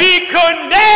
be connected.